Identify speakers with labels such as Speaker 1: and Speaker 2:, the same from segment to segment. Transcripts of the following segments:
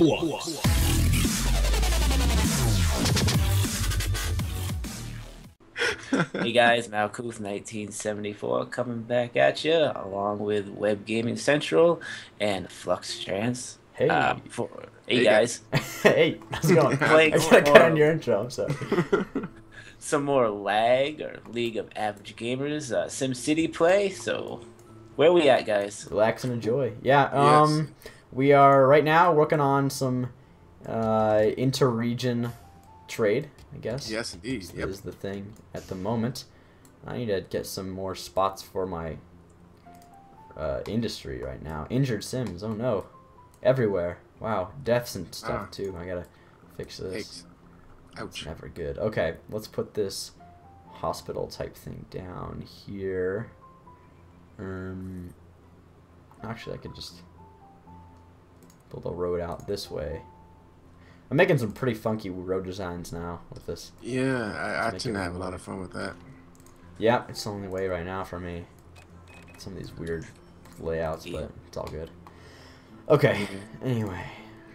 Speaker 1: hey
Speaker 2: guys, Malkuth 1974 coming back at you along with Web Gaming Central and Fluxtrance. Hey. Uh, for, hey, hey, guys. hey, how's it going? I got on your
Speaker 1: intro, I'm sorry. Some more lag or League of Average Gamers, uh, SimCity play. So, where we at, guys? Relax and enjoy. Yeah. Um. Yes. We are right now working on some uh, inter-region trade, I guess. Yes, indeed. Yep. Is the thing at the moment. I need to get some more spots for my uh, industry right now. Injured Sims. Oh no, everywhere. Wow, deaths and stuff ah. too. I gotta fix this. Ouch. It's never good. Okay, let's put this hospital type thing down here. Um, actually, I could just Build a road out this way. I'm making some pretty funky road designs now with this. Yeah, I, I tend to have a lot of fun with that. Yeah, it's the only way right now for me. Some of these weird layouts, but it's all good. Okay, anyway.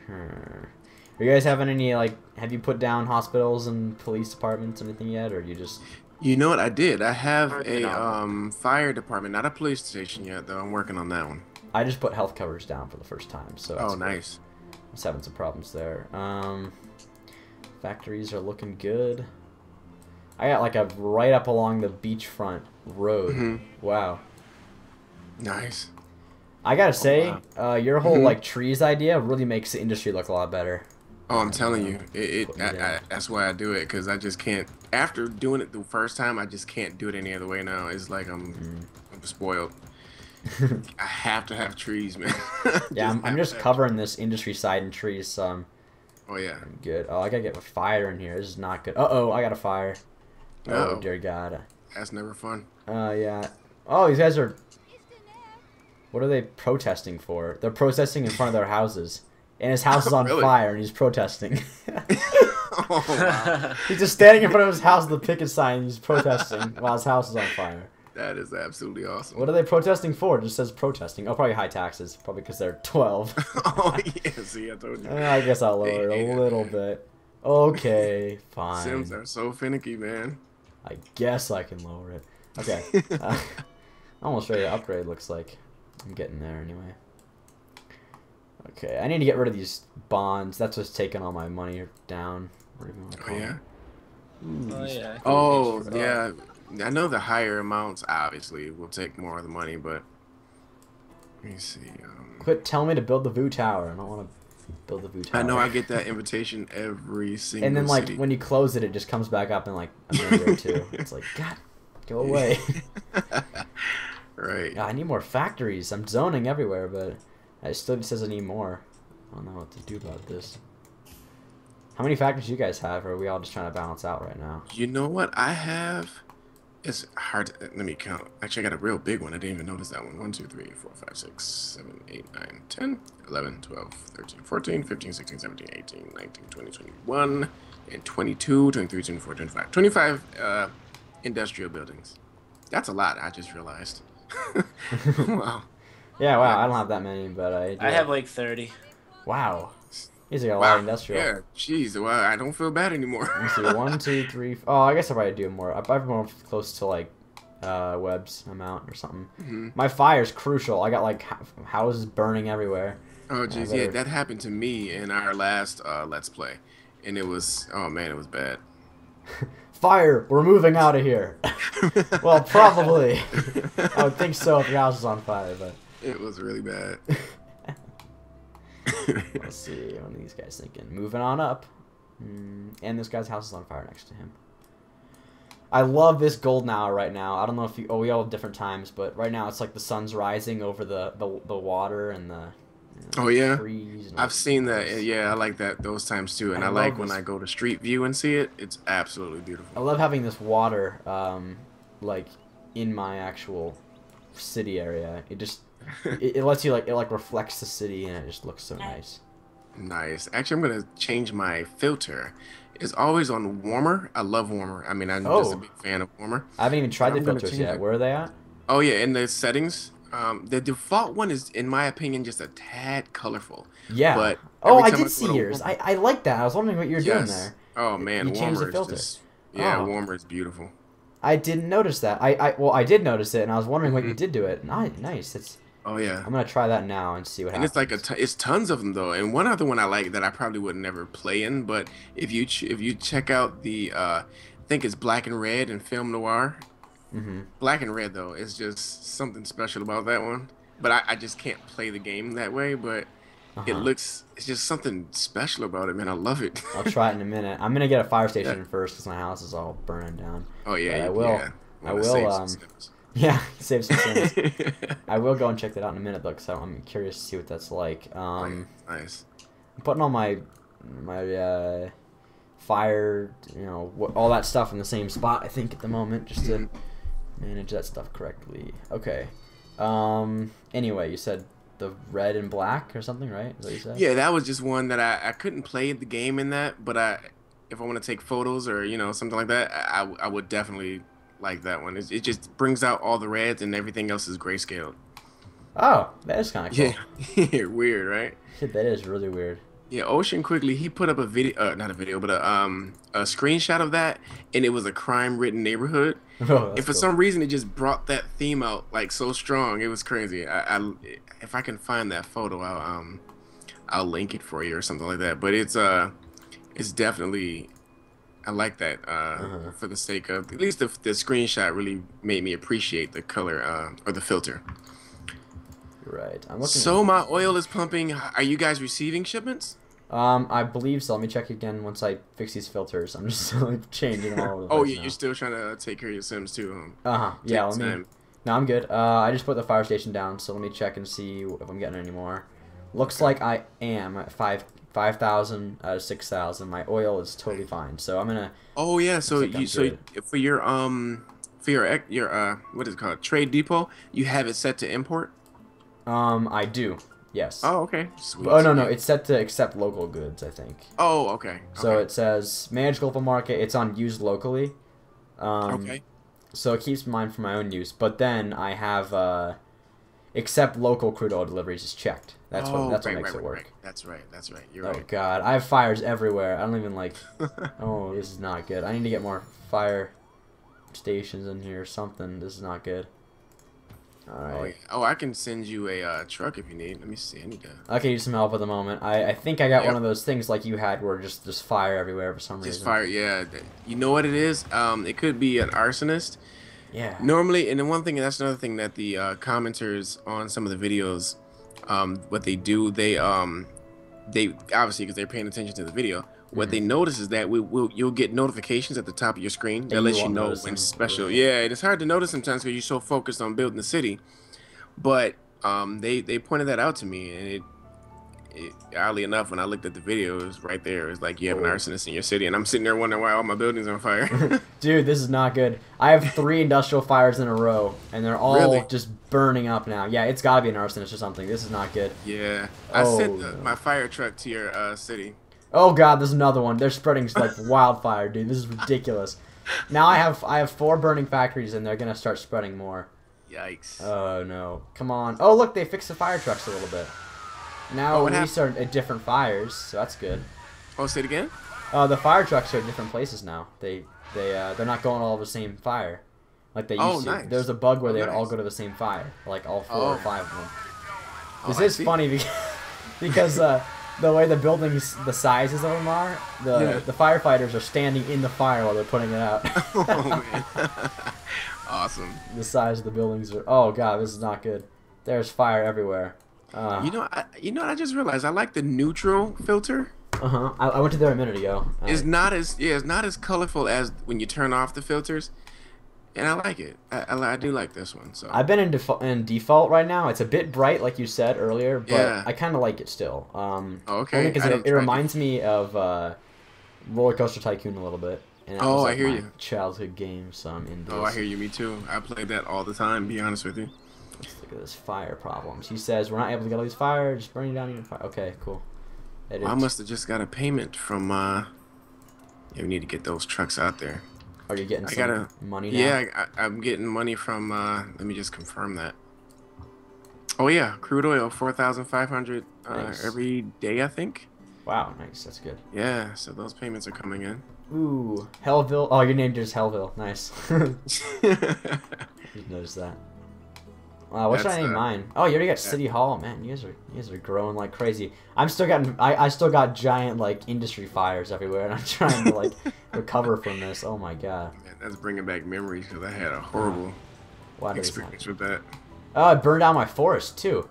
Speaker 1: Are hmm. you guys having any, like, have
Speaker 2: you put down hospitals and police departments, anything yet, or you just... You know what I did? I have a um, fire department, not a police station yet, though. I'm working on that one. I just put health covers down for the first time. So oh, nice. I was having some problems there. Um,
Speaker 1: factories are looking good. I got like a right up along the beachfront road. Mm -hmm. Wow. Nice. I gotta oh, say, oh, wow.
Speaker 2: uh, your whole mm -hmm. like trees idea really makes the industry look a lot better. Oh, I'm telling you, it, it I, I, that's why I do it because I just can't. After doing it the first time, I just can't do it any other way now. It's like I'm, mm -hmm. I'm spoiled. I have to have trees, man.
Speaker 1: yeah, I'm, I'm just covering trees. this industry side in trees, so I'm, oh, yeah. I'm good. Oh, I gotta get a fire in here. This is not good. Uh-oh, I got a fire. Uh -oh. oh, dear God.
Speaker 2: That's never fun.
Speaker 1: Uh, yeah. Oh, these guys are... What are they protesting for? They're protesting in front of their houses. And his house is on really? fire, and he's protesting.
Speaker 2: oh, wow.
Speaker 1: he's just standing in front of his house with a picket sign, and he's protesting while his house is on
Speaker 2: fire. That is absolutely awesome. What
Speaker 1: are they protesting for? It just says protesting. Oh, probably high taxes. Probably because they're 12.
Speaker 2: oh, yeah. See, I told you. Eh, I
Speaker 1: guess I'll lower it yeah. a little bit. Okay, fine. Sims
Speaker 2: are so finicky, man. I
Speaker 1: guess I can lower it. Okay. uh, I almost ready to upgrade, looks like. I'm getting there anyway. Okay, I need to get rid of these bonds. That's what's taking all my money down.
Speaker 2: Oh, yeah? oh, yeah. Oh, yeah. I know the higher amounts obviously will take more of the money, but let me see. Um,
Speaker 1: Quit telling me to build the Vu Tower. I don't want to build the Vu Tower. I know I get
Speaker 2: that invitation every
Speaker 1: single. And then like city. when you close it, it just comes back up in like a minute or two. It's like God, go away. right. God, I need more factories. I'm zoning everywhere, but it still says I need more. I don't know what to do about this. How many factories
Speaker 2: you guys have, or are we all just trying to balance out right now? You know what I have it's hard. To, let me count. Actually, I got a real big one. I didn't even notice that one. 1, 2, 3, 4, 5, 6, 7, 8, 9, 10, 11, 12, 13, 14, 15, 16, 17, 18, 19, 20, 21, and 22, 23, 24, 25. 25 uh, industrial buildings. That's a lot, I just realized. wow. Yeah, wow. I don't have that many, but I. Do. I have like 30. Wow.
Speaker 1: He's like a wow. lot of industrial. Yeah,
Speaker 2: jeez, well, I don't feel bad anymore. Let
Speaker 1: me see, one, two, three. Oh, I guess I probably do more. I probably more close to like
Speaker 2: uh, webs amount or something. Mm -hmm.
Speaker 1: My fire's crucial. I got like houses burning
Speaker 2: everywhere. Oh jeez, better... yeah, that happened to me in our last uh, let's play, and it was oh man, it was bad. fire! We're moving out of here.
Speaker 1: well, probably. I would think so if the house was on fire, but it was really bad. Let's see what these guys thinking. Moving on up. Hmm, and this guy's house is on fire next to him. I love this golden hour right now. I don't know if you. Oh, we all have different times, but right now it's like the sun's rising over the the, the water and the.
Speaker 2: oh yeah, I've seen that. Yeah, I like that those times too, and I, I like when this. I go to Street View and see it. It's absolutely beautiful.
Speaker 1: I love having this water,
Speaker 2: um, like
Speaker 1: in my actual city area. It just it, it, lets you like it like reflects
Speaker 2: the city and it just looks so nice. Nice. Actually, I'm gonna change my filter. It's always on warmer. I love warmer. I mean, I'm oh. just a oh. big fan of warmer. I haven't even tried the filters yet. It. Where are they at? Oh yeah, in the settings. Um, the default one is, in my opinion, just a tad colorful. Yeah. But oh, I did I see yours. I,
Speaker 1: I like that. I was wondering what you were yes. doing there. Oh man, you warmer the filter. Is just, yeah, oh.
Speaker 2: warmer is beautiful.
Speaker 1: I didn't notice that. I, I well, I did notice it, and I was wondering mm-hmm. what you mm-hmm. did to it. Nice, nice. That's
Speaker 2: oh yeah. I'm gonna try that now and see what and happens. And it's like a t- it's tons of them though. And one other one I like that I probably would never play in, but if you ch- if you check out the uh, I think it's Black and Red and Film Noir. Mm-hmm. Black and Red though is just something special about that one. But I, I just can't play the game that way. But uh-huh. It looks, it's just something special about it, man. I love it. I'll try it in a
Speaker 1: minute. I'm gonna get a fire station yeah. first because my house is all burning down. Oh yeah, I will. Yeah. I will. Save um, yeah, save some cents. I will go and check that out in a minute though, because I'm curious to see what that's like. Oh, um, nice. I'm putting all my my uh, fire, you know, all that stuff in the same spot. I think at the moment, just to mm-hmm. manage that stuff correctly. Okay. Um. Anyway, you said the red and black or something, right? yeah,
Speaker 2: that was just one that I, I couldn't play the game in that, but I if I want to take photos or you know something like that, I, I would definitely like that one. It, it just brings out all the reds and everything else is grayscale. Oh, that is kind of cool. Yeah, weird, right? that is really weird. Yeah, Ocean quickly he put up a video, uh, not a video, but a um a screenshot of that, and it was a crime-ridden neighborhood. Oh, and for cool. some reason, it just brought that theme out like so strong. It was crazy. I, I if I can find that photo, I'll um I'll link it for you or something like that. But it's uh it's definitely I like that uh, uh-huh. for the sake of at least the, the screenshot really made me appreciate the color uh, or the filter. Right. I'm looking. So my oil is pumping. Are you guys receiving shipments?
Speaker 1: Um, I believe so. Let me check again once I fix these filters. I'm just like changing all of them. oh, you're
Speaker 2: still trying to uh, take care of your Sims too. Um, uh huh.
Speaker 1: Yeah. Let me. No, I'm good. Uh, I just put the fire station down, so let me check and see if I'm getting any more. Looks like I am at five five thousand out of six thousand. My oil is totally fine, so I'm gonna.
Speaker 2: Oh yeah, so you so good. for your um for your your uh what is it called trade depot, you have it set to import. Um, I do. Yes. Oh, okay. Sweet. Oh, no, no. It's
Speaker 1: set to accept local goods, I think.
Speaker 2: Oh, okay. So it says
Speaker 1: manage global market. It's on use locally. Um, okay. So it keeps mine for my own use. But then I have uh, accept local crude oil deliveries is checked. That's oh, what that's right, what makes right, it work. Right.
Speaker 2: That's right. That's right. You're oh, right. Oh god, I have fires
Speaker 1: everywhere. I don't even like. oh, this is not good. I need to get more fire stations in here or something. This is not good. All right. Oh, yeah. oh, I can send you a uh, truck if you need. Let me see. I need to. I can use some help at the moment. I, I think I got yep. one of those things like you had where just just fire everywhere for
Speaker 2: some just reason. Just fire, yeah. You know what it is? Um, it could be an arsonist. Yeah. Normally, and then one thing, and that's another thing that the uh, commenters on some of the videos, um, what they do, they um, they obviously because they're paying attention to the video, what they notice is that we will you'll get notifications at the top of your screen that and lets you, know when special. Really. Yeah, it's hard to notice sometimes because you're so focused on building the city. But um, they they pointed that out to me, and it, it, oddly enough, when I looked at the video, it was right there. It was like you have an arsonist in your city, and I'm sitting there wondering why all my buildings on fire.
Speaker 1: Dude, this is not good. I have three industrial fires in a row, and they're all really? just burning up now. Yeah, it's got to be an arsonist or something. This is not good. Yeah,
Speaker 2: I oh, sent the, oh, no. my fire truck to your uh, city.
Speaker 1: Oh god, there's another one. They're spreading like wildfire, dude. This is ridiculous. Now I have I have four burning factories and they're gonna start spreading more. Yikes. Oh no. Come on. Oh look, they fixed the fire trucks a little bit. Now oh, we are at different fires, so that's good. Oh, say it again. Uh, the fire trucks are in different places now. They they uh, they're not going all the same fire, like they oh, used oh, to. Nice. a bug where oh, they would nice. all go to the same fire, like all four or oh. five of them. Oh, this is funny because because uh, the way the buildings, the sizes of them are, the yeah. the firefighters are standing in the fire while they're putting it out. oh,
Speaker 2: awesome.
Speaker 1: The size of the buildings are. Oh god, this is not good. There's fire everywhere. Uh, you know, I,
Speaker 2: you know what I just realized. I like the neutral filter.
Speaker 1: Uh huh. I, I went to there a minute ago. It's uh,
Speaker 2: not as yeah, it's not as colorful as when you turn off the filters and I like it. I, I, I, do like this one. So I've
Speaker 1: been in default in default right now. It's a bit bright, like you said earlier, but yeah. I kind of like it still. Um, oh, okay. Because it, it reminds it. me of uh, Roller Coaster Tycoon a little bit. And oh, was, like, I hear you. Childhood game, so I'm
Speaker 2: in. Oh, I hear you. Me too. I played that all the time. Be honest with you. Let's look at this fire problems. He says we're not able to get all these fires. Just burning down even fire. Okay, cool. Well, I must have just got a payment from. Uh, yeah, we need to get those trucks out there. Are you getting I gotta, money now? Yeah, I, am getting money from, uh, let me just confirm that. Oh yeah, crude oil, 4,500 uh, nice. every day, I think. Wow, nice, that's good. Yeah, so those payments are coming in.
Speaker 1: Ooh, Hellville, oh, your name is Hellville, nice. you noticed that. Wow, what should I name uh, uh mine? Oh, you already got City Hall, man. You guys are you guys are growing like crazy. I'm still getting I, I still got giant like industry fires everywhere, and I'm trying to like recover from this. Oh my god. that's bringing back memories because I had a horrible wow. experience with that. Oh, it burned down my forest too.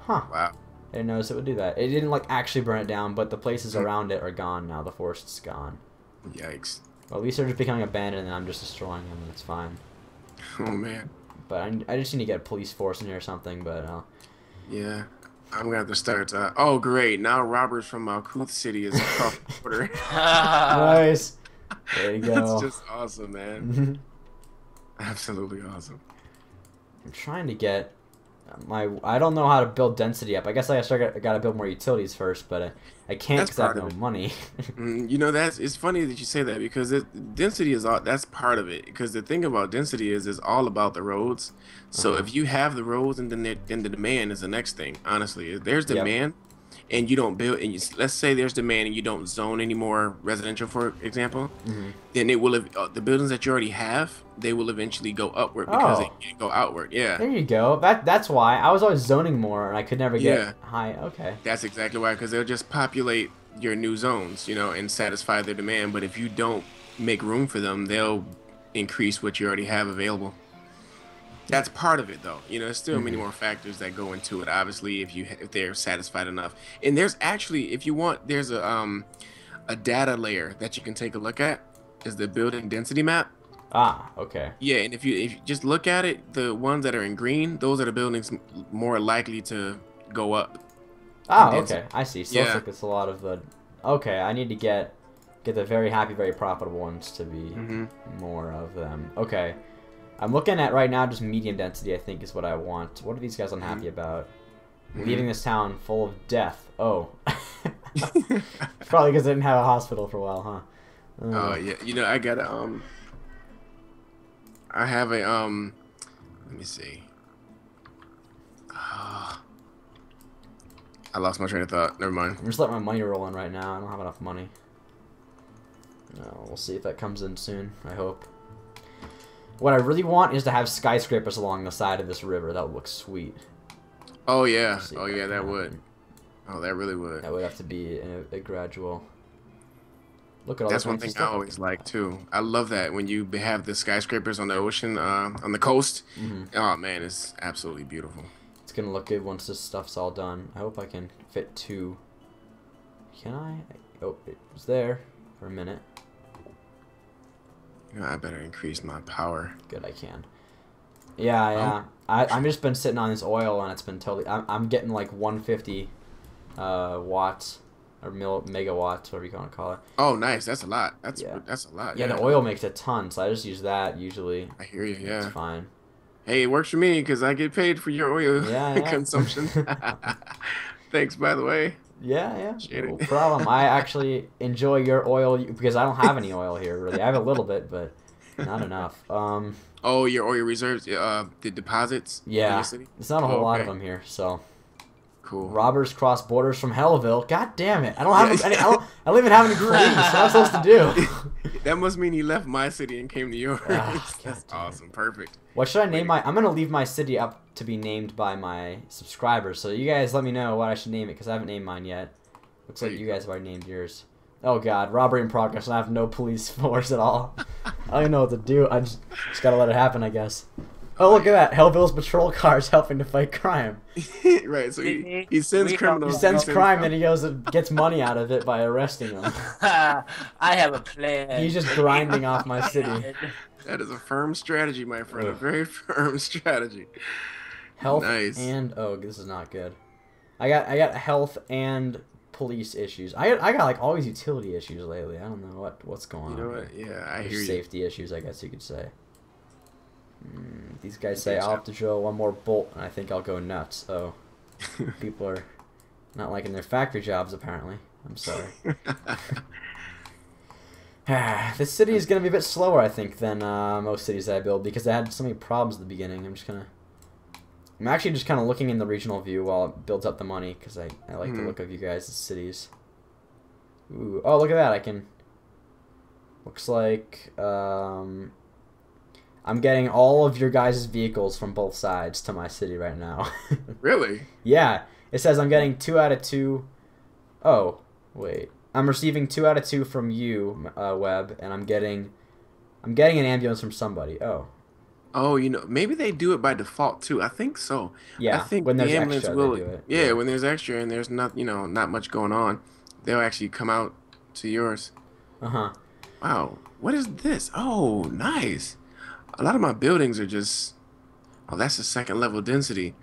Speaker 1: Huh. Wow. I didn't notice it would do that. It didn't like actually burn it down, but the places hmm. around it are gone now. The forest's gone. Yikes. Well, at least they're just becoming abandoned, and I'm just destroying them. and It's fine. Oh
Speaker 2: man. But I, I just need to get a police force in here or something. But uh, yeah, I'm gonna have to start. Uh, oh, great! Now Robert's from Malkuth City is across the border. nice. There you go. That's just awesome, man. Mm-hmm. Absolutely
Speaker 1: awesome. I'm trying to get my I don't know how to build density up. I guess I got got to build more utilities first, but I, I can't because I have no it. money.
Speaker 2: Mm, you know that's it's funny that you say that because it, density is all that's part of it. Because the thing about density is it's all about the roads. So uh -huh. if you have the roads, and then the, then the demand is the next thing. Honestly, there's demand. Yep and you don't build and you, let's say there's demand and you don't zone any more residential for example mm-hmm. then it will uh, the buildings that you already have they will eventually go upward because oh. they can't go outward yeah there you
Speaker 1: go that that's why i was always zoning more and i could never get yeah.
Speaker 2: high okay that's exactly why because they'll just populate your new zones you know and satisfy their demand but if you don't make room for them they'll increase what you already have available that's part of it, though. You know, there's still mm-hmm. many more factors that go into it. Obviously, if you if they're satisfied enough, and there's actually, if you want, there's a um, a data layer that you can take a look at. Is the building density map? Ah, okay. Yeah, and if you if you just look at it, the ones that are in green, those are the buildings more likely to go up.
Speaker 1: Ah, okay. I see. So yeah. like
Speaker 2: it's a lot of the. Okay, I need to get get the very
Speaker 1: happy, very profitable ones to be mm-hmm. more of them. Okay. I'm looking at right now just medium density, I think, is what I want. What are these guys unhappy mm-hmm. about? Leaving this town full of death. Oh. Probably because I didn't have a hospital for a while, huh?
Speaker 2: Oh, uh, yeah. You know, I got to, um, I have a, um, let me see. Uh,
Speaker 1: I lost my train of thought. Never mind. I'm just letting my money roll in right now. I don't have enough money. No, uh, we'll see if that comes in soon. I hope. What I really want is to have skyscrapers along the side of this river. That would look sweet. Oh, yeah. Oh, yeah, that would.
Speaker 2: Oh, that really would. That would have to be a, a gradual.
Speaker 1: Look at all That's one thing I always
Speaker 2: like, too. I love that when you have the skyscrapers on the ocean, uh, on the coast. Mm -hmm. Oh, man, it's absolutely beautiful. It's going to look good once this stuff's all done. I hope
Speaker 1: I can fit two. Can I? Oh, it was there for a minute.
Speaker 2: I better increase my power. Good, I can.
Speaker 1: Yeah, yeah. Oh. I I'm just been sitting on this oil and it's been totally. I'm I'm getting like 150 uh, watts or mil, megawatts, whatever you want to call it. Oh, nice. That's a lot.
Speaker 2: That's yeah. that's a lot. Yeah, yeah, the oil
Speaker 1: makes a ton, so I just use that usually. I hear you. Yeah, it's fine.
Speaker 2: Hey, it works for me because I get paid for your oil yeah, consumption. Thanks, by the way. Yeah, yeah. No
Speaker 1: problem. I actually enjoy your oil because I don't have any oil here really. I have a little bit, but not enough. Um. Oh, your oil reserves,
Speaker 2: uh, the deposits. Yeah. It's not a whole oh, okay. lot of them here, so cool.
Speaker 1: Robbers cross borders from Hellville. God damn it! I don't have. any, I, don't, I don't even have any degrees. what am I supposed to
Speaker 2: do? that must mean he left my city and came to yours. Ah, That's awesome. Perfect.
Speaker 1: What should I name my? I'm gonna leave my city up to be named by my subscribers. So you guys let me know what I should name it because I haven't named mine yet. Looks like you guys have already named yours. Oh god, robbery in progress, and I have no police force at all. I don't even know what to do. I just, just gotta let it happen, I guess. Oh, look at that. Hellville's patrol car is helping to fight crime.
Speaker 2: right, so he, he sends criminals. He sends crime, then
Speaker 1: he goes and gets money out of it by arresting them.
Speaker 2: I have a plan. He's just grinding off my city. That is a firm strategy, my friend. Ugh. A very firm strategy. Health nice. and oh, this is not good.
Speaker 1: I got I got health and police issues. I got, I got like all these utility issues lately. I don't know what what's going you know on. What? Yeah, I hear safety you. issues. I guess you could say. Mm, these guys say I'll have to drill one more bolt, and I think I'll go nuts. Oh, people are not liking their factory jobs apparently. I'm sorry. this city is going to be a bit slower, I think, than uh, most cities I build because I had so many problems at the beginning. I'm just going to... I'm actually just kind of looking in the regional view while it builds up the money because I, I like mm the hmm. look of you guys' cities. Ooh. Oh, look at that. I can... Looks like... Um, I'm getting all of your guys' vehicles from both sides to my city right now. really? Yeah. It says I'm getting two out of two. Oh, wait. I'm receiving two out of two from you, uh, Web, and I'm getting, I'm getting an ambulance from somebody. Oh. Oh, you know, maybe
Speaker 2: they do it by default too. I think so. Yeah. I think when the ambulance extra, will. Yeah, yeah, when there's extra and there's not, you know, not much going on, they'll actually come out to yours. Uh huh. Wow. What is this? Oh, nice a lot of my buildings are just, oh, that's the second level density.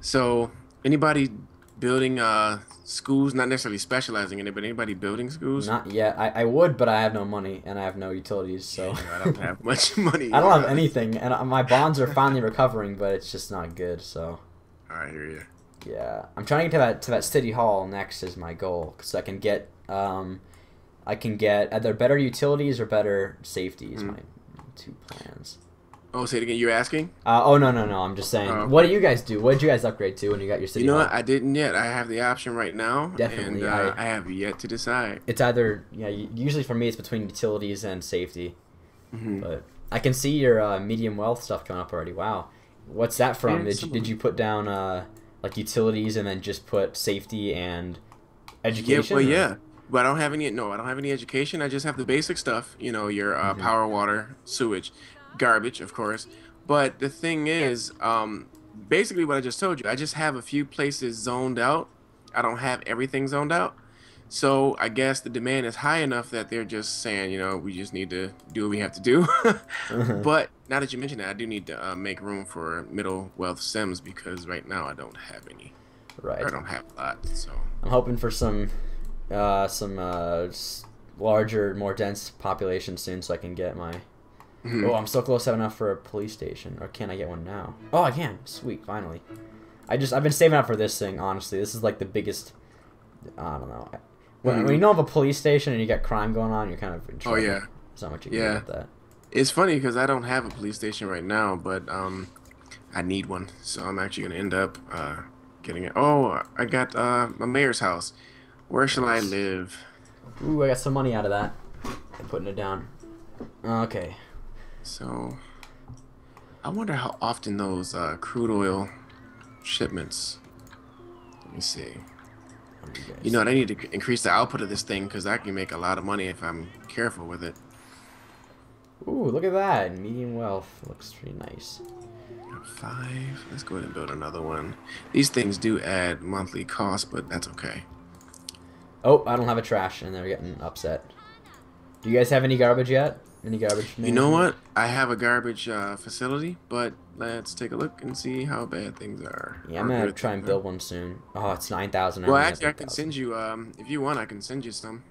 Speaker 2: So anybody building uh, schools, not necessarily specializing in it, but anybody building schools? Not yet. I, I would, but I have no money and I have no utilities, so. Yeah, I don't have much money. I don't have
Speaker 1: anything, and my bonds are finally recovering, but it's just not good, so. I hear you. Yeah, I'm trying to get to that to that city hall next is my goal, cause I can get um, I can get either better utilities or better safety is mm. my two plans.
Speaker 2: Oh, say it again. You're asking?
Speaker 1: Uh, oh no no no! I'm just saying. Uh, what do you guys do? What did you guys upgrade to when you got your city? You know hall? what?
Speaker 2: I didn't yet. I have the option right now. Definitely, and, uh, I, I, have yet to decide. It's either yeah. Usually for me, it's
Speaker 1: between utilities and safety. Mm -hmm. But I can see your uh, medium wealth stuff coming up already. Wow, what's that from? Did you, did you put down uh, like utilities and then just put
Speaker 2: safety and education? Yeah, well, yeah but I don't have any. No, I don't have any education. I just have the basic stuff. You know, your uh, mm-hmm. power, water, sewage, garbage, of course. But the thing is, um, basically, what I just told you, I just have a few places zoned out. I don't have everything zoned out. So I guess the demand is high enough that they're just saying, you know, we just need to do what we have to do. Mm-hmm. But now that you mention that, I do need to uh, make room for middle wealth sims because right now I don't have any. Right. I don't have a lot. So
Speaker 1: I'm hoping for some uh, some uh, larger, more dense population soon, so I can get my. Mm. Oh, I'm still close enough for a police station, or can I get one now? Oh, I can. Sweet, finally. I just I've been saving up for this thing. Honestly, this is like the
Speaker 2: biggest. I don't know. When, mm. when you mm-hmm. know
Speaker 1: of a police station and you got crime going on, you're kind of. Oh yeah. There's not much you can yeah. do that.
Speaker 2: It's funny because I don't have a police station right now, but um, I need one, so I'm actually gonna end up uh, getting it. Oh, I got uh, my mayor's house. Where shall I live?
Speaker 1: Ooh, I got some money out of that. I'm putting it down.
Speaker 2: Okay. So, I wonder how often those uh, crude oil shipments. Let me see. You, you know what? I need to increase the output of this thing because I can make a lot of money if I'm careful with it. Ooh, look at that. Medium wealth. Looks pretty nice. Five. Let's go ahead and build another one. These things do add monthly cost, but that's okay.
Speaker 1: Oh, I don't have a trash, and they're getting upset. Do you guys have any garbage yet? Any garbage? You know what?
Speaker 2: I have a garbage uh, facility, but let's take a look and see how bad things are. Yeah, I'm gonna try and build one soon. Oh, it's nine
Speaker 1: thousand. Well, actually, 8, I
Speaker 2: can send you. Um, if you want, I can send you some.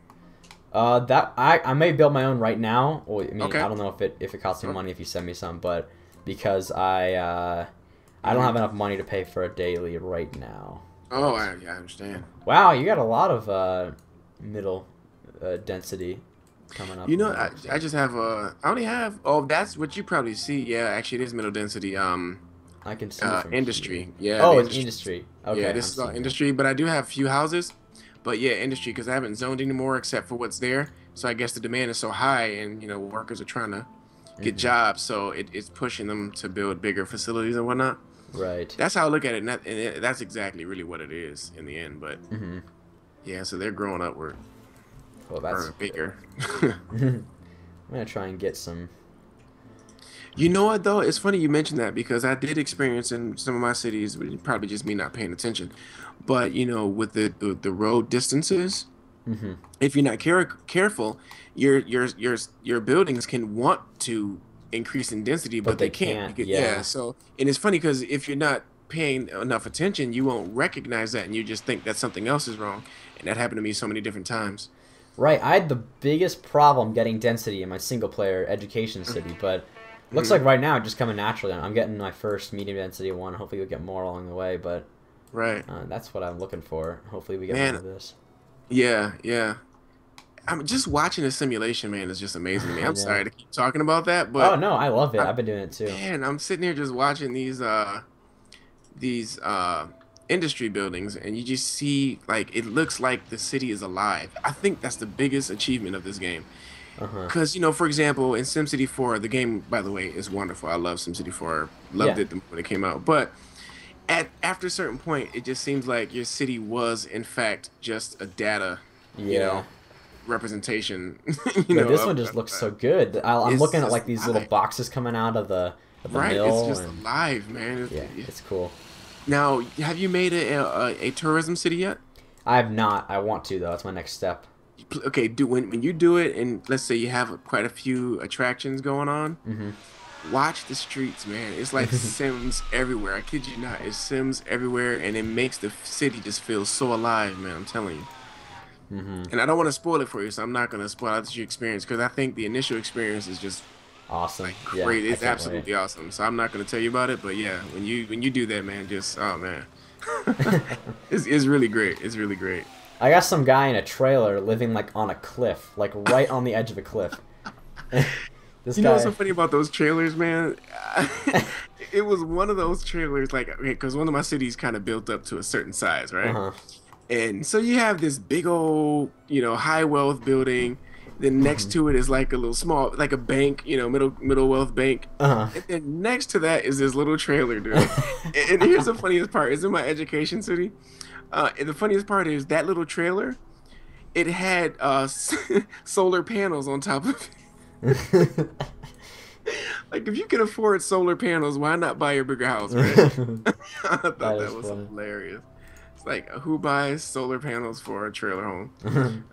Speaker 1: Uh, that I I may build my own right now. Well, I mean, okay. I don't know if it if it costs me money if you send me some, but because I uh, I don't mm-hmm. have enough money to pay for a daily right now. Oh, I,
Speaker 2: yeah, I understand. Wow, you got a lot of uh, middle uh, density coming up. You know, I, I just have a. Uh, I only have. Oh, that's what you probably see. Yeah, actually, it is middle density. Um, I can see uh, industry. Here. Yeah. Oh, industry. industry. Okay. Yeah, this I'm is all industry, that. but I do have a few houses. But yeah, industry because I haven't zoned anymore except for what's there. So I guess the demand is so high, and you know, workers are trying to get mm -hmm. jobs, so it, it's pushing them to build bigger facilities and whatnot. Right. That's how I look at it, and, that's exactly really what it is in the end. But mm-hmm. yeah, so they're growing upward. Well, that's bigger.
Speaker 1: I'm
Speaker 2: gonna try and get some. You know what though? It's funny you mentioned that because I did experience in some of my cities, probably just me not paying attention, but you know, with the the, the road distances, mm-hmm. if you're not care- careful, your your your your buildings can want to increase in density, but, but they, they, can't. can't. Yeah. yeah. So, and it's funny because if you're not paying enough attention, you won't recognize that, and you just think that something else is wrong. And that happened to me so many different times. Right. I had the biggest problem
Speaker 1: getting density in my single player education mm-hmm. city, but looks mm. like right now just coming naturally. I'm getting my first medium density one. Hopefully, we'll get more along the way, but right. Uh, that's what I'm looking for.
Speaker 2: Hopefully, we get Man, of this. Yeah, yeah. I'm just watching the simulation, man, is just amazing to me. I'm yeah. sorry to keep talking about that, but oh no, I love it. I, have been doing it too. Man, I'm sitting here just watching these uh these uh industry buildings, and you just see like it looks like the city is alive. I think that's the biggest achievement of this game. Because uh-huh. you know, for example, in SimCity 4, the game, by the way, is wonderful. I love SimCity 4. Loved yeah. it when it came out, but at after a certain point, it just seems like your city was in fact just a data, yeah. you know, representation. you know, this of, one just looks so good. I, am looking at like these little boxes coming out of the, of the right. Mill it's just and, alive, man. It's, yeah, yeah, it's cool. Now, have you made a, a, a tourism city yet? I have not. I want to though. That's my next step. Okay, do when when you do it, and let's say you have quite a few attractions going on. Mm-hmm watch the streets, man. It's like Sims everywhere. I kid you not. It's Sims everywhere, and it makes the city just feel so alive, man. I'm telling you. Mm-hmm. And I don't want to spoil it for you, so I'm not going to spoil out your experience because I think the initial experience is just awesome, like, great. Yeah, it's absolutely wait. awesome. So I'm not going to tell you about it, but yeah, when you when you do that, man, just oh man, it's it's really great. It's really great.
Speaker 1: I got some guy in a trailer living like on a cliff, like right on the edge of a
Speaker 2: cliff.
Speaker 1: you know what's so
Speaker 2: funny about those trailers, man? it was one of those trailers, like, because one of my cities kind of built up to a certain size, right? Uh-huh. And so you have this big old, you know, high wealth building. Then next mm-hmm. to it is like a little small, like a bank, you know, middle middle wealth bank. Uh-huh. And then next to that is this little trailer, dude. and here's the funniest part: is in my education city. Uh, and the funniest part is that little trailer. It had uh, solar panels on top of it. like if you can afford solar panels, why not buy your bigger house, right? I thought that, that was funny. hilarious like who buys solar panels for a trailer home?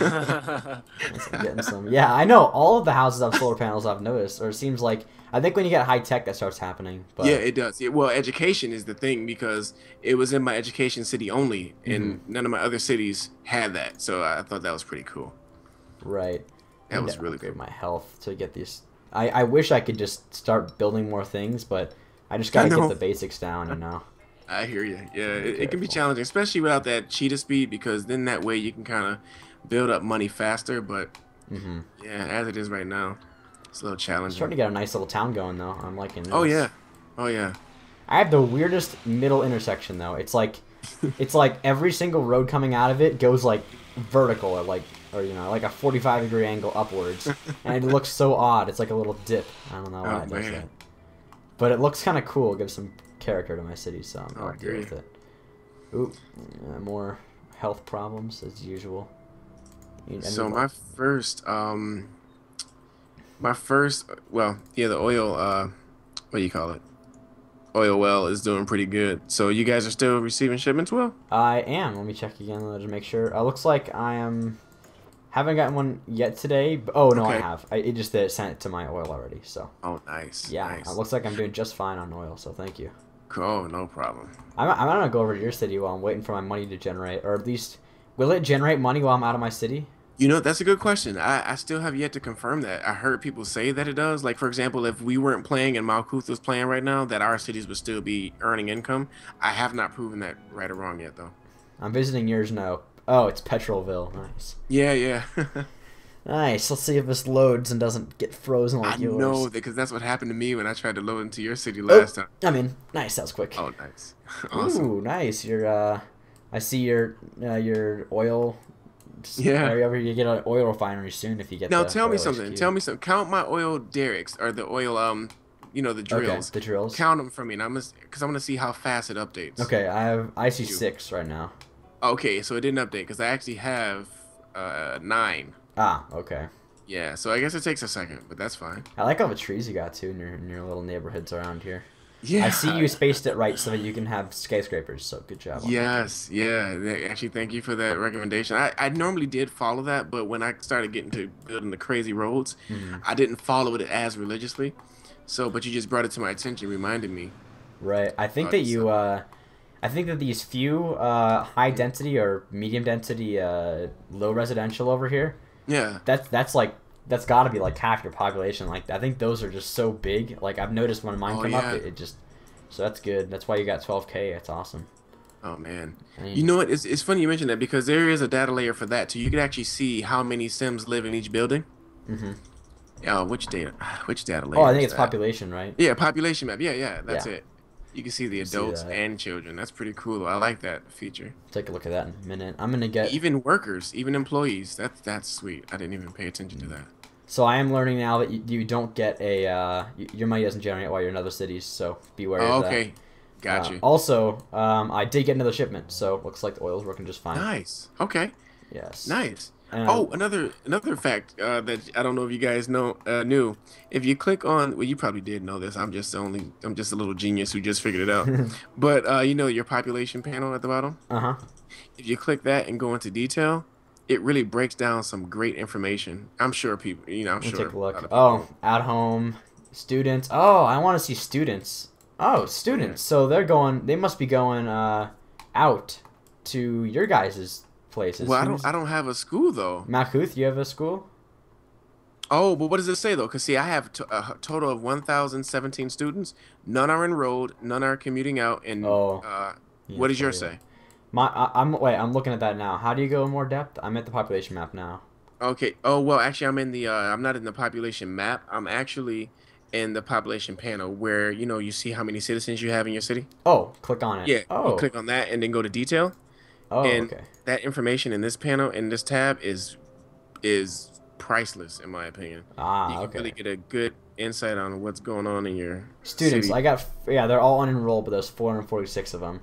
Speaker 2: getting some. Yeah, I know
Speaker 1: all of the houses have solar panels. I've noticed, or it seems like I think when you get high tech, that starts happening.
Speaker 2: But... Yeah, it does. well, education is the thing because it was in my education city only, and mm-hmm. none of my other cities had that. So I thought that was pretty cool. Right. That was really good. My health to get these.
Speaker 1: I I wish I could just start building more things, but I just gotta I get the
Speaker 2: basics down, you know. I hear you. Yeah, it, it, can be challenging, especially without that cheetah speed, because then that way you can kind of build up money faster. But mm-hmm. yeah, as it is right now, it's a little challenging. It's starting to get a nice little town going though. I'm liking. Oh, this. Oh yeah,
Speaker 1: oh yeah. I have the weirdest middle intersection though. It's like, it's like every single road coming out of it goes like vertical like or you know like a 45 degree angle upwards, and it looks so odd. It's like a little dip. I don't know why oh, it does man. that. But it looks kind of cool. It gives some character to my city, so I'm, I'll oh, with it. Ooh, uh, more health problems as usual. So my
Speaker 2: first, um, my first, well, yeah, the oil, uh, what do you call it? Oil well is doing pretty good. So you guys are still receiving shipments well?
Speaker 1: I am. Let me check again to make sure. Uh, looks like I am. Haven't gotten one yet today. But, oh no, okay. I have. I, it just it sent it to my oil already. So. Oh nice. Yeah, nice. it looks like I'm doing just fine on oil. So thank you. Oh, no problem. I'm, I'm gonna go over to your city while I'm waiting for my money to generate,
Speaker 2: or at least will it generate money while I'm out of my city? You know, that's a good question. I, I still have yet to confirm that. I heard people say that it does. Like, for example, if we weren't playing and Malkuth was playing right now, that our cities would still be earning income. I have not proven that right or wrong yet, though. I'm visiting yours now. Oh, it's Petrolville. Nice.
Speaker 1: Yeah, yeah. Nice. Let's see if this loads and doesn't get frozen like I yours. I know,
Speaker 2: because that's what happened to me when I tried to load into your city oh, last oh, time. I mean, nice. That was quick. Oh, nice. awesome. Ooh, nice. Your, uh, I see your,
Speaker 1: uh, your oil. Yeah. you get an oil refinery soon if you get. Now tell me something. HQ. Tell
Speaker 2: me something. Count my oil derricks or the oil um, you know the drills. Okay, the drills. Count them for me, and I'm gonna, cause I'm gonna see how fast it updates. Okay, I have I see you. six right now. Okay, so it didn't update because I actually have uh nine.
Speaker 1: Ah, okay.
Speaker 2: Yeah, so I guess it takes a second, but that's fine.
Speaker 1: I like all the trees you got too in your, in your little neighborhoods around here.
Speaker 2: Yeah. I see you
Speaker 1: spaced it right so that you can have skyscrapers. So good job. yes.
Speaker 2: Yeah. Actually, thank you for that recommendation. I, I normally did follow that, but when I started getting to building the crazy roads, mm -hmm. I didn't follow it as religiously. So, but you just brought it to my attention, reminded me. Right. I think that you.
Speaker 1: Uh, I think that these few uh, high density or medium density uh, low residential over here yeah. That's that's like that's got to be like half your population. Like I think those are just so big. Like I've noticed when mine oh, come yeah. up, it, it, just
Speaker 2: so that's good. That's why you got 12k. That's awesome. Oh man, you know what? It's it's funny you mentioned that because there is a data layer for that too. You can actually see how many Sims live in each building. Mm-hmm. Yeah. Oh, which data? Which data layer? Oh, I think it's that? population, right? Yeah, population map. Yeah, yeah, that's yeah. it. You can see the adults see and children. That's pretty cool. I like that feature. Take a look at that in a minute. I'm gonna get even workers, even employees. That's that's sweet. I didn't even pay attention to mm. that.
Speaker 1: So I am learning now that you, you don't get a uh, your money doesn't generate while you're in other cities. So beware. Oh, of that. okay. Gotcha. Uh, also, um, I did get another shipment, so looks like the oil's working
Speaker 2: just fine. Nice. Okay. Yes. Nice. Um, oh, another another fact uh, that I don't know if you guys know uh, knew. If you click on, well, you probably did know this. I'm just only, I'm just a little genius who just figured it out. but uh, you know your population panel at the bottom. Uh huh. If you click that and go into detail, it really breaks down some great information. I'm sure people, you know, I'm Let sure. Take a look. Oh,
Speaker 1: at home students. Oh, I want to see students. Oh, students. So they're going. They must be going uh, out to your
Speaker 2: guys's places. well, I don't. I don't have a school though. Malkuth, you have a school. Oh, but what does it say though? Because see, I have a total of 1,017 students. None are enrolled. None are commuting out. And oh, uh, yeah, what does yours say? My, I, am wait.
Speaker 1: I'm looking at that now. How do you go more depth? I'm at the population map now.
Speaker 2: Okay. Oh well, actually, I'm in the. Uh, I'm not in the population map. I'm actually in the population panel where you know you see how many citizens you have in your city. Oh, click on it. Yeah. Oh, click on that and then go to detail. Oh, and okay. that information in this panel in this tab is is priceless in my opinion. Ah, you can okay. really get a good insight on what's going on in your students. City. I
Speaker 1: got yeah, they're all unenrolled, but there's 446 of them.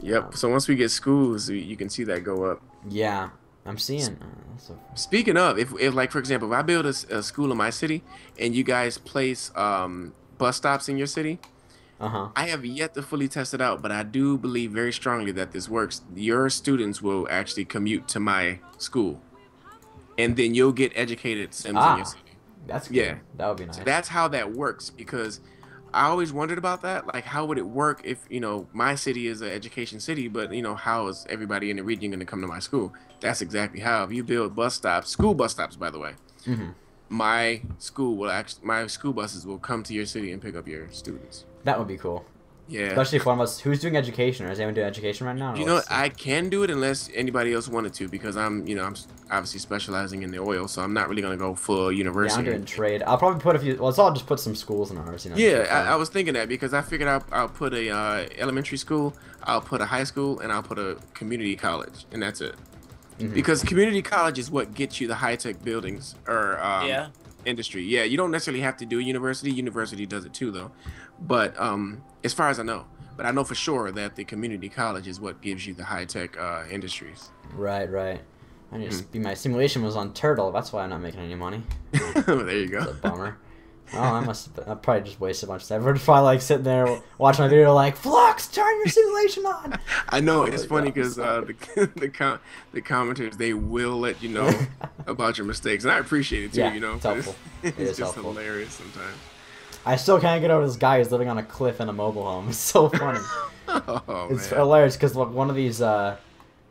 Speaker 1: Yep. Um, so once we get schools, you can see
Speaker 2: that go up. Yeah, I'm seeing. Uh, Speaking of, if, if like for example, if I build a, a, school in my city, and you guys place um, bus stops in your city, uh-huh. I have yet to fully test it out, but I do believe very strongly that this works. Your students will actually commute to my school, and then you'll get educated Sims ah, in your city. That's good. yeah, that would be nice. So that's how that works because I always wondered about that. Like, how would it work if you know my city is an education city, but you know how is everybody in the region going to come to my school? That's exactly how. If you build bus stops, school bus stops, by the way. Mm-hmm. My school will actually, my school buses will come to your city and pick up your students. That would be cool.
Speaker 1: Yeah. Especially if one of us who's doing education, or is anyone doing education right now? You know,
Speaker 2: I can do it unless anybody else wanted to, because I'm, you know, I'm obviously specializing in the oil, so I'm not really gonna go full university. Yeah, I'm doing trade.
Speaker 1: I'll probably put a few. Well, it's all just put some schools in ours. You know. Yeah,
Speaker 2: I, I, was thinking that because I figured I'll, I'll put a uh, elementary school, I'll put a high school, and I'll put a community college, and that's it. Mm -hmm. Because community college is what gets you the high tech buildings or um, yeah industry. Yeah, you don't necessarily have to do a university. University does it too, though. But um, as far as I know, but I know for sure that the community college is what gives you the high tech uh, industries. Right, right. I just mm-hmm. my simulation was on turtle. That's why I'm not making any money.
Speaker 1: there you go. That's a bummer. oh, I must. I probably just wasted a bunch of time. Everybody's probably like sitting there
Speaker 2: watching my video, like
Speaker 1: Flux, turn your simulation on.
Speaker 2: I know it's funny because uh, the the com- the they will let you know about your mistakes, and I appreciate it too. Yeah, you know, it's, helpful. it's, it's just helpful. hilarious sometimes.
Speaker 1: I still can't get over this guy who's living on a cliff in a mobile home. It's so funny.
Speaker 2: oh,
Speaker 1: it's man. hilarious because look, one of these, uh,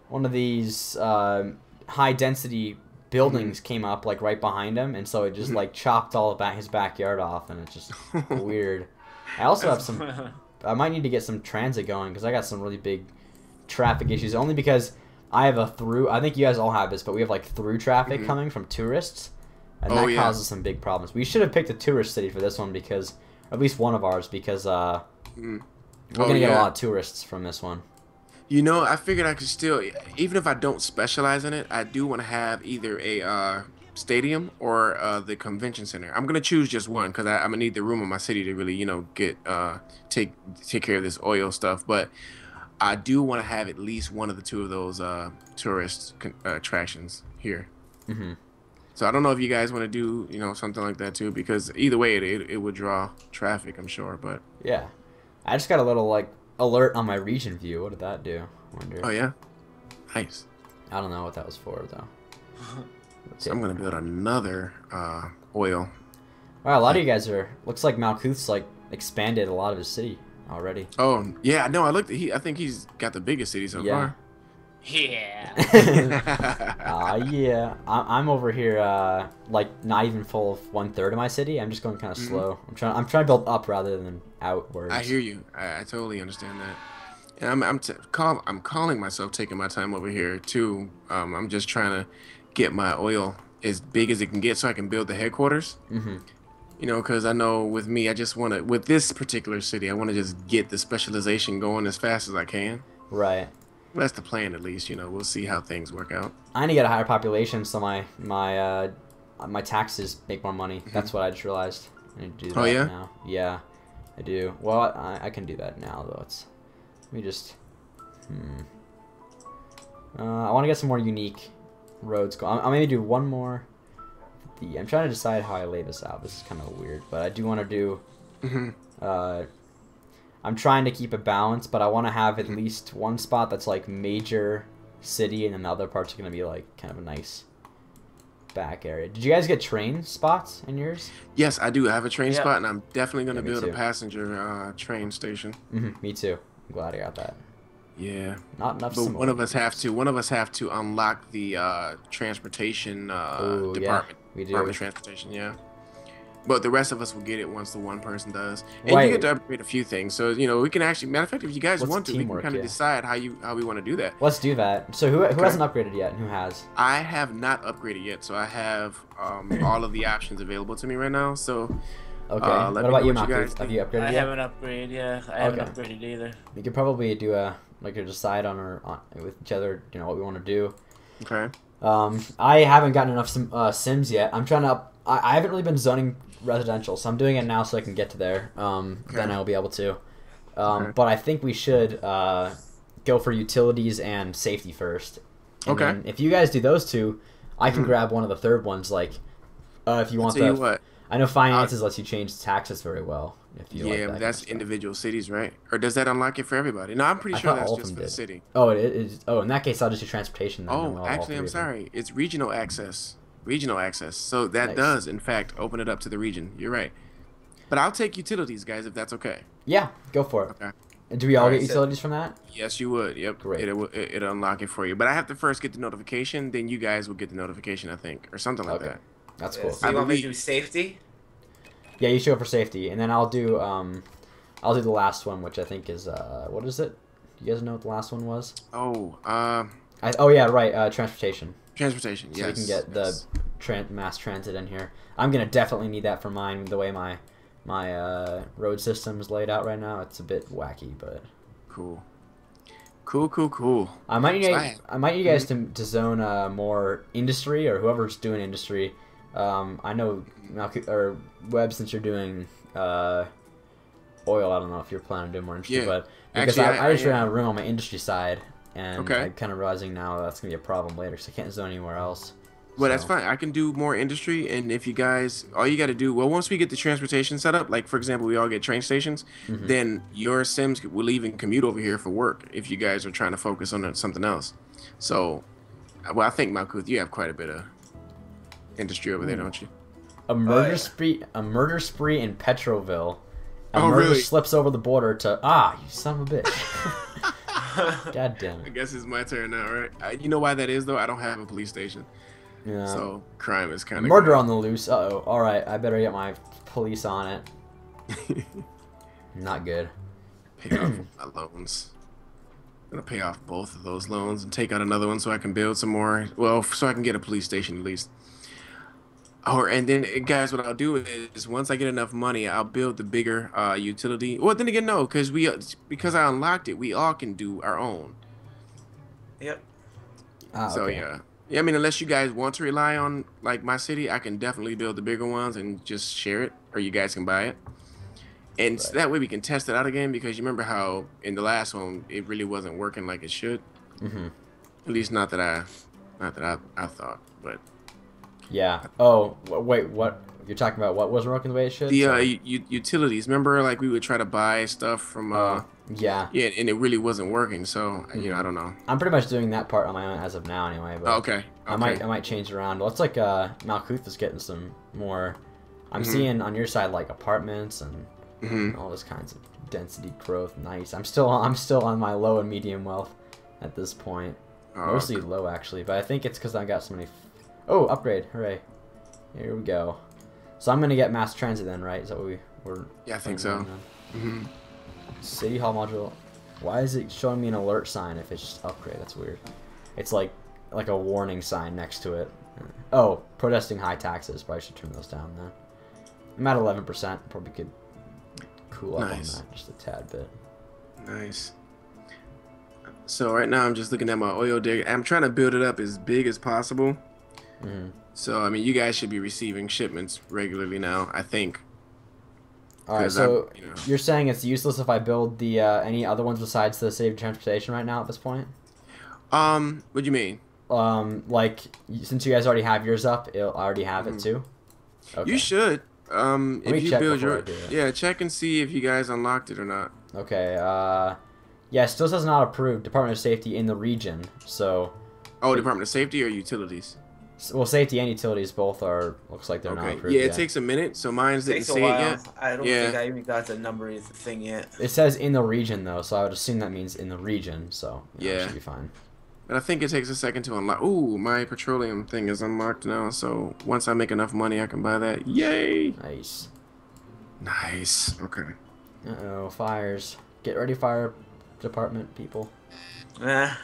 Speaker 1: one of these uh, high density buildings mm came up like right behind him, and so it just like chopped all about his backyard off, and it's just weird. I also have some. I might need to get some transit going because I got some really big traffic issues. Only because I have a through. I think you guys all have this, but we have like through traffic mm-hmm. coming from tourists, and oh, that yeah. causes some big problems. We should have picked a tourist city for this one because, at least one of ours, because uh,
Speaker 2: mm. we're oh, gonna yeah. get a lot of
Speaker 1: tourists from this one.
Speaker 2: You know, I figured I could still, even if I don't specialize in it, I do want to have either a uh, stadium or uh, the convention center. I'm gonna choose just one because I'm gonna need the room in my city to really, you know, get uh, take take care of this oil stuff. But I do want to have at least one of the two of those uh, tourist uh, attractions here. Mm-hmm. So I don't know if you guys want to do, you know, something like that too, because either way, it, it it would draw traffic, I'm sure. But yeah, I just got a little like alert on my region view. What did that do? Wonder. Oh yeah,
Speaker 1: nice. I don't know what that was for though.
Speaker 2: so I'm gonna build another uh, oil.
Speaker 1: Wow, a lot of you guys are. Looks like Malkuth's like expanded a lot of his city already. Oh yeah, no, I looked. He, I think he's got the biggest city so yeah. far.
Speaker 2: Yeah.
Speaker 1: uh, yeah. I- am over here, uh, like not even full of one third of my city. I'm just going kind of mm -hmm. slow. I'm trying. I'm trying to build up rather than outwards. I hear you.
Speaker 2: I, I totally understand that. And I'm I'm call I'm calling myself taking my time over here too. Um, I'm just trying to get my oil as big as it can get so I can build the headquarters. Mm -hmm. You know, because I know with me, I just want to with this particular city, I want to just get the specialization going as fast as I can. Right that's the plan, at least. You know, we'll see how things work out. I need to get a higher
Speaker 1: population so my my
Speaker 2: uh, my taxes
Speaker 1: make more money. Mm-hmm. That's what I just realized. I need to do oh, that oh, yeah? now. Yeah, I do. Well, I, I can do that now though. It's let me just. Hmm. Uh, I want to get some more unique roads going. I'm, I'm gonna do one more. The I'm trying to decide how I lay this out. This is kind of weird, but I do want to do. Mm -hmm. Uh, I'm trying to keep a balance, but I want to have at least one spot that's like major city,
Speaker 2: and then the other parts are going to be like kind of a nice back area.
Speaker 1: Did you guys get train spots in yours?
Speaker 2: Yes, I do. have a train yeah. spot, and I'm definitely going to yeah, build too. a passenger uh, train station. Mm -hmm. Me too. I'm glad I got that. Yeah. Not enough. But one of us have to. One of us have to unlock the uh, transportation uh, Ooh, department. Yeah, we do. Department transportation. Yeah but the rest of us will get it once the one person does. And right. you get to upgrade a few things. So you know we can actually matter of fact, if you guys What's want to, we can kind of yeah. decide how you how we want to do that. Let's do that. So who, who okay. hasn't
Speaker 1: upgraded yet, and who
Speaker 2: has? I have not upgraded yet, so I have um, all of the options available to me right now. So. Okay. Uh, what about you, Maku? Have you upgraded? I yet? haven't upgraded. Yeah, I haven't upgraded either.
Speaker 1: We could probably do a like a decide on our on, with each other. You know what we want to do. Okay. Um, I haven't gotten enough sim, uh, Sims yet. I'm trying to. Up, I, I haven't really been zoning residential, so I'm doing it now so I can get to there. Um, okay. Then I'll be able to. Um, okay. But I think we should uh, go for utilities and safety first. And okay. If you guys do those two, I can mm. grab one of the third ones. Like, uh, if you want i
Speaker 2: I know finances uh, lets you change taxes very well. If you yeah, like that that's individual cities, right? Or does that unlock it for everybody? No, I'm pretty sure that's just for did. the city. Oh,
Speaker 1: it is. Oh, in that case, I'll just do transportation. Then, oh, actually, I'm
Speaker 2: sorry. It's regional access. Regional access. So that nice. does, in fact, open it up to the region. You're right. But I'll take utilities, guys, if that's okay. Yeah, go for it. Okay.
Speaker 1: And do we all, all right, get utilities so, from that?
Speaker 2: Yes, you would. Yep. Great. It, will it, it'll unlock it for you. But I have to first get the notification, then you guys will get the notification, I think, or something like okay. that. That's cool. So you I want me to do safety?
Speaker 1: Yeah, you show up for safety, and then I'll do um, I'll do the last one, which I think is uh, what is it? You guys know what the last one was?
Speaker 2: Oh, uh,
Speaker 1: I, oh yeah, right. Uh, transportation. Transportation, so yes. we can get yes. the tra mass transit in here. I'm gonna definitely need that for mine. The way my my uh, road system is laid out right now, it's a bit wacky, but cool. Cool, cool, cool. I might need I might need you guys hmm? to, to zone uh, more industry or whoever's doing industry. Um, I know Malco or Web since you're doing uh, oil. I don't know if you're planning to do more industry, yeah. but because Actually, I, I, I just ran out of room on my industry side, and okay. I'm kind of realizing now that's going to be a problem later, so I can't zone anywhere else.
Speaker 2: Well, so. that's fine. I can do more industry, and if you guys, all you got to do, well, once we get the transportation set up, like for example, we all get train stations, mm-hmm. then your Sims will even commute over here for work if you guys are trying to focus on something else. So, well, I think Malkuth, you have quite a bit of industry over there, hmm. don't you?
Speaker 1: A murder spree, a murder spree in Petroville. A oh, murder really? slips over the border to ah, you son of a bitch.
Speaker 2: God damn it. I guess it's my turn now, right? I, you know why that is, though? I don't have a police station.
Speaker 1: Yeah. So crime is kind of murder great. on the loose. Uh oh. All right, I better get my police on it. Not good.
Speaker 2: Pay off my loans. I'm gonna pay off both of those loans and take out another one so I can build some more. Well, so I can get a police station at least. Or and then eh, guys, what I'll do is once I get enough money, I'll build the bigger uh, utility. Well, then again, no, because we uh, because I unlocked it, we all can do our own. Yep. Ah, so okay. yeah, yeah. I mean, unless you guys want to rely on like my city, I can definitely build the bigger ones and just share it, or you guys can buy it. And right. so that way we can test it out again because you remember how in the last one it really wasn't working like it should. Mm -hmm. At least not that I, not that I, I thought, but. Yeah. Oh, wait, what? You're talking about what wasn't working the way it should? The uh, utilities. Remember, like, we would try to buy stuff from. Uh, uh yeah. Yeah, and it really wasn't working, so, mm -hmm. you know, I don't know.
Speaker 1: I'm pretty much doing that part on my own as of now, anyway. But oh, okay. okay. I might I might change around. Looks it's like uh, Malkuth is getting some more. I'm mm -hmm. seeing on your side, like, apartments and mm -hmm. all those kinds of density growth. Nice. I'm still, I'm still on my low and medium wealth at this point. Oh, Mostly okay. low, actually, but I think it's because I got so many Oh, upgrade. Hooray. Here we go. So I'm going to get mass transit then, right? Is that what we were... Yeah, I think so. Mm -hmm. City Hall module. Why is it showing me an alert sign if it's just upgrade? That's weird. It's like like a warning sign next to it. Oh, protesting high taxes. Probably should turn those down
Speaker 2: then. I'm at 11%. Probably could cool up nice. on that just a tad bit. Nice. So right now I'm just looking at my oil digger. I'm trying to build it up as big as possible. Mm-hmm. So I mean, you guys should be receiving shipments regularly now. I think. All right, so
Speaker 1: you are saying it's useless if I build the uh, any other ones besides the city transportation right now at this point? Um, what do you mean? Um, like since you guys already have yours up, I already have mm-hmm. it hmm. too. Okay. You
Speaker 2: should. Um,
Speaker 1: if you build your
Speaker 2: yeah, check and see if you guys unlocked it or not. Okay. Uh,
Speaker 1: yeah, still says not approved. Department of Safety in the region. So. Oh, Department of Safety or utilities? Well, safety and utilities both are looks like they're okay. not approved. Yeah, it yet. takes
Speaker 2: a minute. So mine's didn't see it yet. I don't yeah. think I even got the number thing yet.
Speaker 1: It says in the region though, so I would assume that means in the region. So yeah, know, should be fine.
Speaker 2: But I think it takes a second to unlock. Ooh, my petroleum thing is unlocked now. So once I make enough money, I can buy that. Yay! Nice. Nice. Okay.
Speaker 1: Uh oh, fires! Get ready, fire department people. we got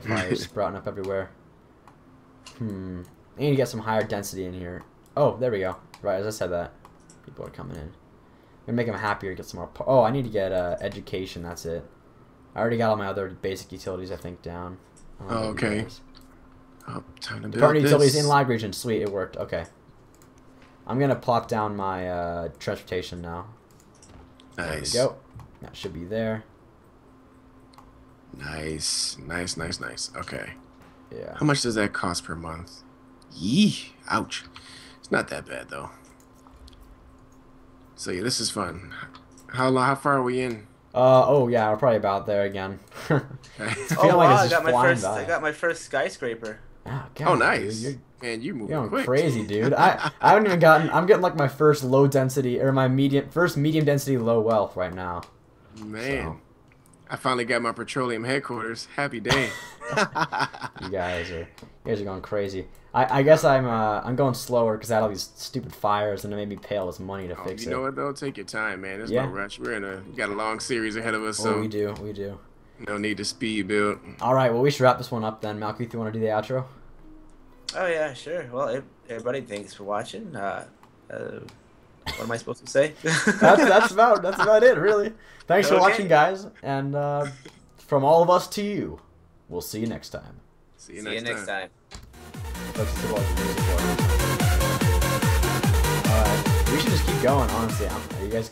Speaker 1: fires sprouting up everywhere. Hmm. I need to get some higher density in here. Oh, there we go. Right, as I said that, people are coming in. gonna make them happier, get some more... Oh, I need to get uh, education, that's it. I already got all my other basic utilities, I think, down. I oh,
Speaker 2: okay. Oh, time to Department utilities in lag
Speaker 1: region. Sweet, it worked. Okay. I'm gonna plop down my uh, transportation now. Nice. go.
Speaker 2: That should be there. Nice, nice, nice, nice. Okay. Yeah. How much does that cost per month? Yee. Ouch. It's not that bad though. So yeah, this is fun. How how far are we in? Uh oh yeah, we're probably about there again. oh wow, like I got my first I got my first skyscraper. Ah, oh, oh nice. Dude, Man, you moving are quick. crazy, dude. I I
Speaker 1: haven't even gotten. I'm getting like my first low density or my medium first medium density low wealth right now.
Speaker 2: Man. So. I finally got my petroleum headquarters. Happy day. you guys are you guys are going crazy.
Speaker 1: I, I guess I'm uh, I'm going slower because I had all these stupid fires and it made me pay all this money to oh, fix you it. You know
Speaker 2: what though? Take your time, man. There's yeah. no rush. We're in a we got a long series ahead of us. Oh, so we
Speaker 1: do, we do. No need to speed build. All right, well we should wrap this one up then. Malky, do you want to do the outro?
Speaker 2: Oh yeah, sure. Well, everybody, thanks for watching.
Speaker 1: Uh, uh, what am I supposed to say? that's, that's about that's about it, really. Thanks okay. for watching, guys, and uh, from all of us to you, we'll see you next time.
Speaker 2: See you, see next, you next time.
Speaker 1: time. Uh, we should just keep going, honestly. Are you guys?